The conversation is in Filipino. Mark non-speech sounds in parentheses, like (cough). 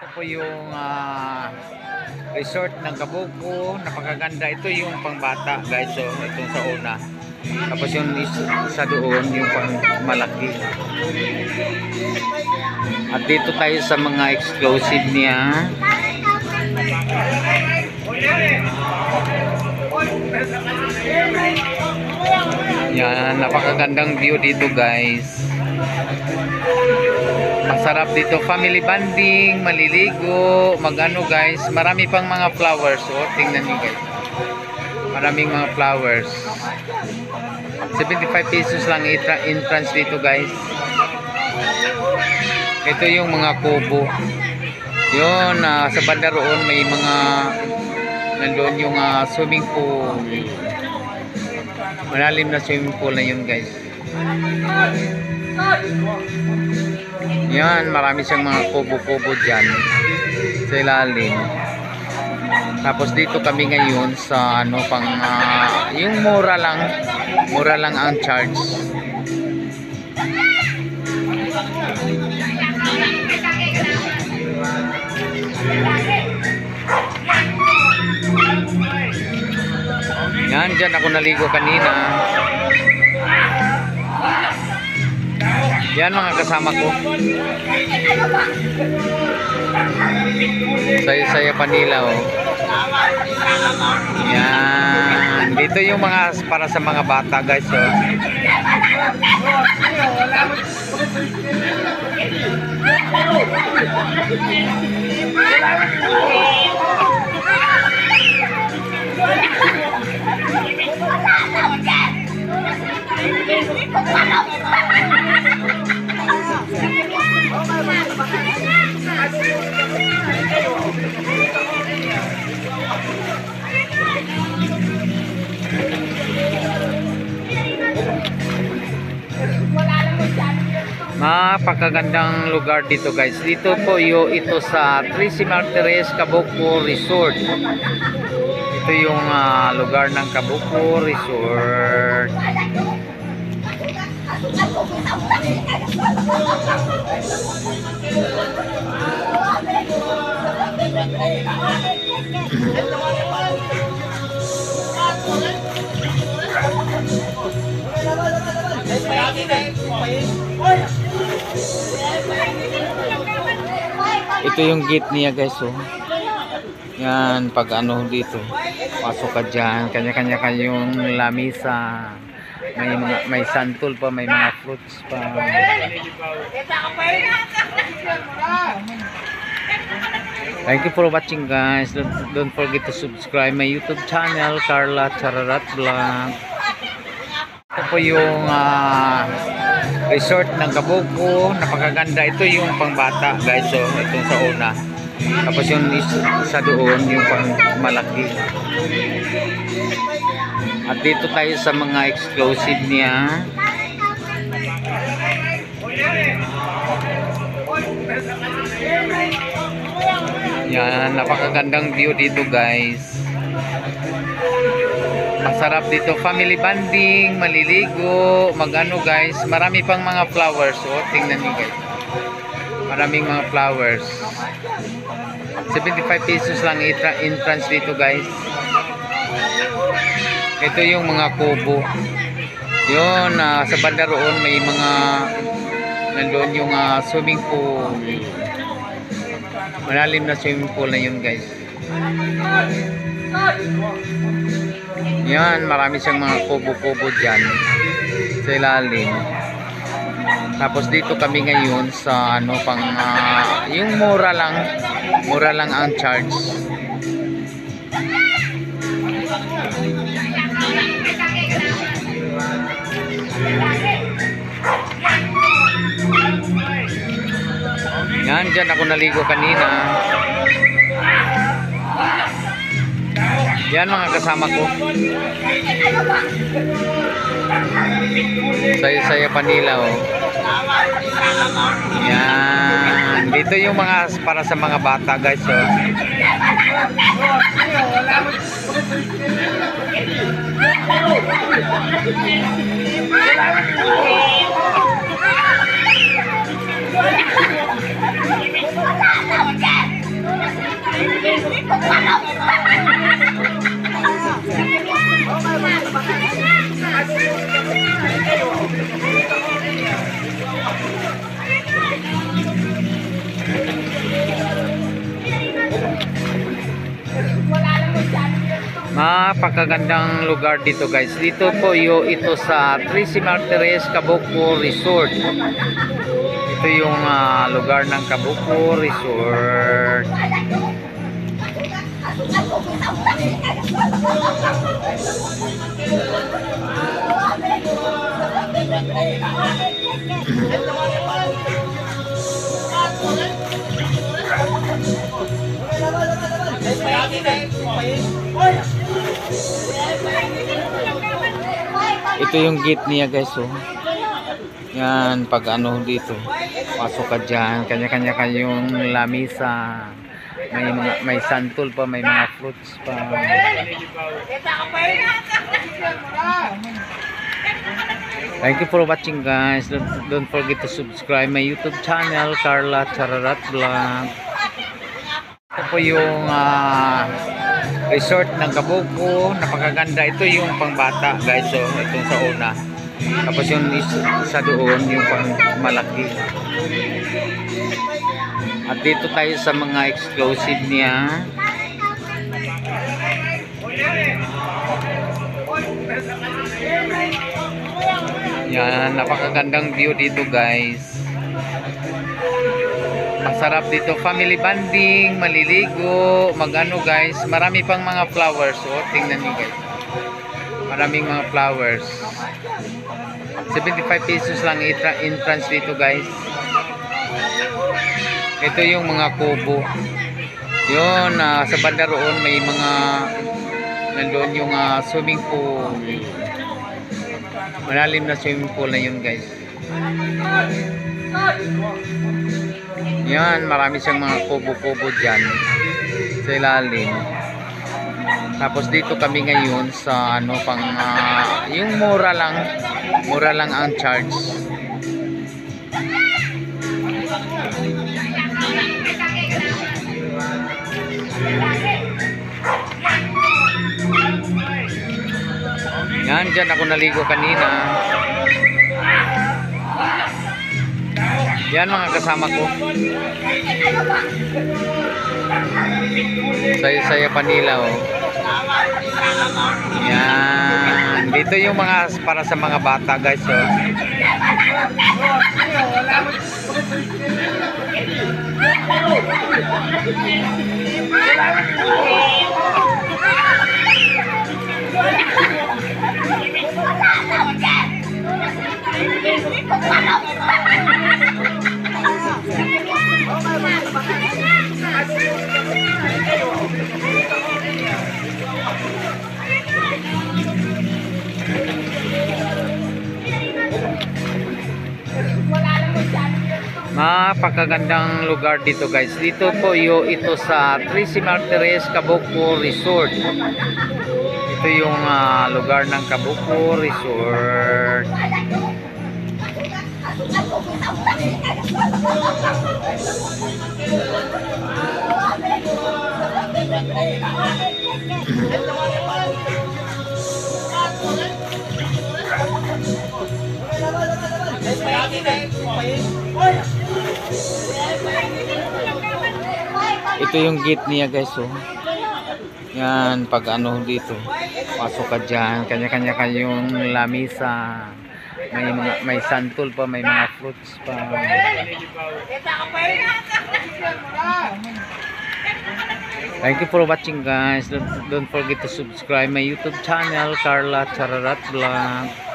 Ito po yung ah, resort ng Kabuko. Napakaganda. Ito yung pangbata guys. So, itong sa una. Tapos yung is- isa doon, yung pang malaki. At dito tayo sa mga exclusive niya. Yan, napakagandang view dito guys. Masarap dito family banding, maliligo, magano guys. Marami pang mga flowers. Oh, tingnan niyo guys. Maraming mga flowers. 75 pesos lang entrance dito guys. Ito yung mga kubo. Yun, ah, sa banda roon may mga nandoon yung ah, swimming pool. Malalim na swimming pool na yun guys. Yan, marami siyang mga kubo-kubo dyan sa ilalim. Tapos dito kami ngayon sa ano pang ah, yung mura lang, mura lang ang charge. Yan, dyan ako naligo kanina. Yan mga kasama ko. Saya-saya pa nila oh. Yan. Dito yung mga para sa mga bata guys oh. Napakagandang lugar dito guys. Dito po yo ito sa Tracy Martires Kabuko Resort. Ito yung ah, lugar ng Kabuko Resort. Ito yung gate niya guys oh. Yan pag ano dito. Pasok ka diyan, kanya-kanya kayong lamisa. May mga may santol pa, may mga fruits pa. Thank you for watching guys. Don't, don't forget to subscribe my YouTube channel, Carla Chararat Vlog. Ito po yung ah, resort ng Kabuko. Napakaganda. Ito yung pangbata guys. So, itong sa una. Tapos yung isa doon, yung pang malaki. At dito tayo sa mga exclusive niya. Yan, napakagandang view dito guys. Masarap dito family banding, maliligo, magano guys. Marami pang mga flowers. Oh, tingnan niyo guys. Maraming mga flowers. 75 pesos lang entrance dito guys. Ito yung mga kubo. Yun, ah, sa banda roon may mga nandoon yung ah, swimming pool. Malalim na swimming pool na yun guys. Yan, marami siyang mga kubo-kubo dyan sa ilalim. Tapos dito kami ngayon sa ano pang ah, yung mura lang, mura lang ang charge. Yan, dyan ako naligo kanina. Yan mga kasama ko. Saya-saya pa nila oh. Yan. Dito yung mga para sa mga bata guys oh. (laughs) Napakagandang lugar dito guys. Dito po yo ito sa Tracy Martires Kabuko Resort. Ito yung ah, lugar ng Kabuko Resort. Ito yung gate niya guys oh. Yan pag ano dito. Pasok ka diyan, kanya-kanya kayong lamisa. May mga may santol pa, may mga fruits pa. Thank you for watching guys. Don't, don't forget to subscribe my YouTube channel, Carla Chararat Vlog. Ito po yung ah, resort ng Kabuko. Napakaganda. Ito yung pangbata guys. So, itong sa una. Tapos yung isa doon, yung pang malaki. At dito tayo sa mga exclusive niya. Yan, napakagandang view dito guys. Masarap dito, family bonding, maliligo, magano guys. Marami pang mga flowers. Oh, tingnan niyo guys. Maraming mga flowers. 75 pesos lang entrance dito guys. Ito yung mga kubo. Yun, ah, sa banda roon may mga nandoon yung ah, swimming pool. Malalim na swimming pool na yun guys. Yan, marami siyang mga kubo-kubo dyan sa ilalim. Tapos dito kami ngayon sa ano pang ah, yung mura lang, mura lang ang charge. Yan, dyan ako naligo kanina. Yan mga kasama ko. Saya-saya pa nila oh. Yan. Dito yung mga para sa mga bata guys oh. Napakagandang lugar dito guys. Dito po yo ito sa Tracy Martires Kabuko Resort. Ito yung ah, lugar ng Kabuko Resort. Ito yung gate niya guys oh. Yan pag ano dito. Pasok ka diyan, kanya-kanya kayong lamisa. May mga may santol pa, may mga fruits pa. Thank you for watching guys. Don't, don't forget to subscribe my YouTube channel, Carla Chararat Vlog.